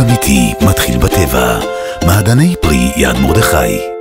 אמיתי מתחיל בטבע. מעדני פרי יד מרדכי